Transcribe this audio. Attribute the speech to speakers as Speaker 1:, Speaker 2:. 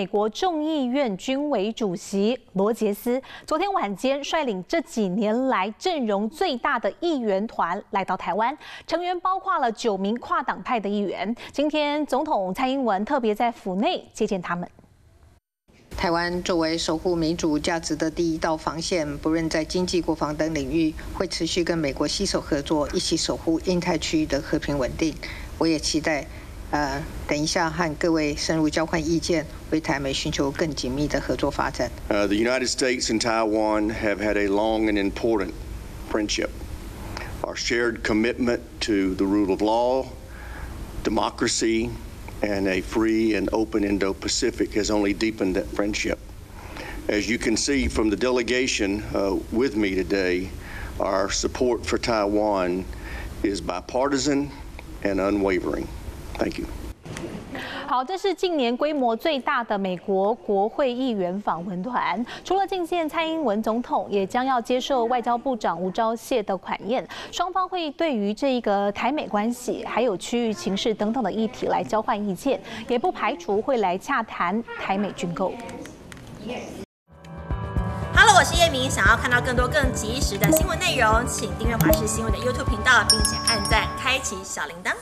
Speaker 1: 美国众议院军委主席罗杰斯昨天晚间率领这几年来阵容最大的议员团来到台湾，成员包括了九名跨党派的议员。今天总统蔡英文特别在府内接见他们。
Speaker 2: 台湾作为守护民主价值的第一道防线，不论在经济、国防等领域，会持续跟美国携手合作，一起守护印太区域的和平稳定。我也期待。呃，等一下和各位深入交换意见，为台美寻求更紧密的合作发展。
Speaker 3: Uh, the United States and Taiwan have had a long and important friendship. Our shared commitment to the rule of law, democracy, and a free and open Indo-Pacific has only deepened that friendship. As you can see from the delegation uh, with me today, our support for Taiwan is bipartisan and unwavering. Thank you.
Speaker 1: 好，这是近年规模最大的美国国会议员访问团。除了觐见蔡英文总统，也将要接受外交部长吴钊燮的款宴。双方会对于这一个台美关系，还有区域情势等等的议题来交换意见，也不排除会来洽谈台美军购。
Speaker 4: Hello，我是叶明。想要看到更多更及时的新闻内容，请订阅华视新闻的 YouTube 频道，并且按赞，开启小铃铛。